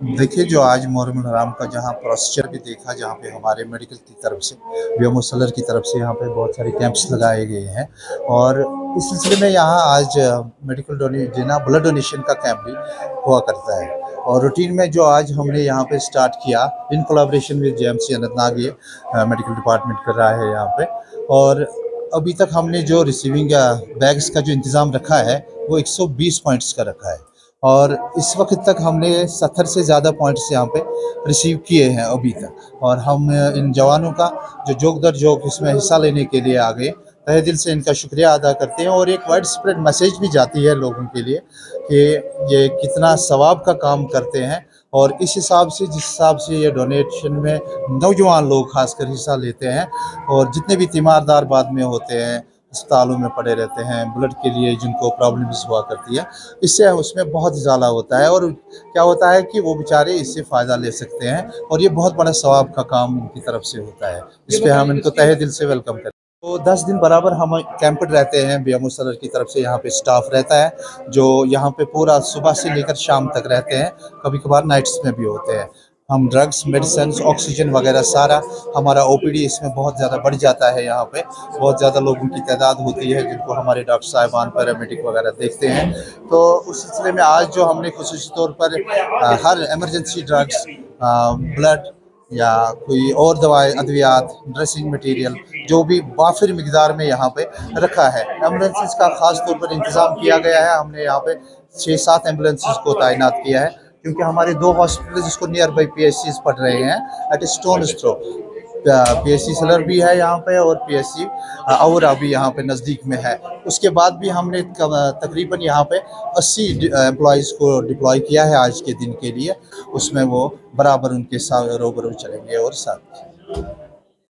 دیکھیے، جو آج محرم الحرام کا جہاں پروسیجر بھی دیکھا، جہاں پہ ہمارے میڈیکل کی طرف سے ویوم سلر کی طرف سے یہاں پہ بہت سارے کیمپس لگائے گئے ہیں۔ اور اس سلسلے میں یہاں آج میڈیکل جنا بلڈ ڈونیشن کا کیمپ بھی ہوا کرتا ہے۔ اور روٹین میں جو آج ہم نے یہاں پہ سٹارٹ کیا in collaboration with J M C Anant Nag یہ میڈیکل ڈپارٹمنٹ کر رہا ہے یہاں پہ۔ اور ابھی تک ہم نے جو ریسیونگ بیگز کا جو انتظام رکھا ہے، وہ ایک سو بیس پوائنٹس کا رکھا ہے۔ اور اس وقت تک ہم نے ستھر سے زیادہ پوائنٹس یہاں پہ ریسیو کیے ہیں ابھی تک۔ اور ہم ان جوانوں کا جو جوک در جوک اس میں حصہ لینے کے لیے آ گئے دل سے ان کا شکریہ ادا کرتے ہیں اور ایک وائڈ اسپریڈ میسیج بھی جاتی ہے لوگوں کے لیے کہ یہ کتنا ثواب کا کام کرتے ہیں اور اس حساب سے جس حساب سے یہ ڈونیشن میں نوجوان لوگ خاص کر حصہ لیتے ہیں اور جتنے بھی تیماردار بعد میں ہوتے ہیں اسپتالوں میں پڑے رہتے ہیں بلڈ کے لیے جن کو پرابلمز ہوا کرتی ہے۔ اس سے اس میں بہت اضالہ ہوتا ہے اور کیا ہوتا ہے کہ وہ بیچارے اس سے فائدہ لے سکتے ہیں اور یہ بہت بڑا ثواب کا کام ان کی طرف سے ہوتا ہے۔ اس پہ ہم ان کو تہہ دل سے ویلکم کرتے ہیں۔ تو دس دن برابر ہم کیمپڈ رہتے ہیں بی ایم او سلر کی طرف سے یہاں پہ سٹاف رہتا ہے جو یہاں پہ پورا صبح سے لے کر شام تک رہتے ہیں۔ کبھی کبھار نائٹس میں بھی ہوتے ہیں۔ ہم ڈرگس میڈیسنس آکسیجن وغیرہ سارا ہمارا او پی ڈی اس میں بہت زیادہ بڑھ جاتا ہے یہاں پہ۔ بہت زیادہ لوگوں کی تعداد ہوتی ہے جن کو ہمارے ڈاکٹر صاحبان پیرامیڈک وغیرہ دیکھتے ہیں۔ تو اس سلسلے میں آج جو ہم نے خصوصی طور پر ہر ایمرجنسی ڈرگس بلڈ یا کوئی اور دوائی، ادویات ڈریسنگ مٹیریل جو بھی وافر مقدار میں یہاں پہ رکھا ہے۔ ایمبولینسز کا خاص طور پر انتظام کیا گیا ہے۔ ہم نے یہاں پہ چھ سات ایمبولینسز کو تعینات کیا ہے۔ کیونکہ ہمارے دو ہاسپٹل جس کو near by P S Cs پڑھ رہے ہیں ایٹ اسٹون اسٹرو پی ایس سی سلر بھی ہے یہاں پہ اور پی ایس سی اورا بھی یہاں پہ نزدیک میں ہے۔ اس کے بعد بھی ہم نے تقریباً یہاں پہ اسی امپلائیز کو ڈپلائی کیا ہے آج کے دن کے لیے۔ اس میں وہ برابر ان کے ساتھ روبرو چلیں گے اور ساتھ۔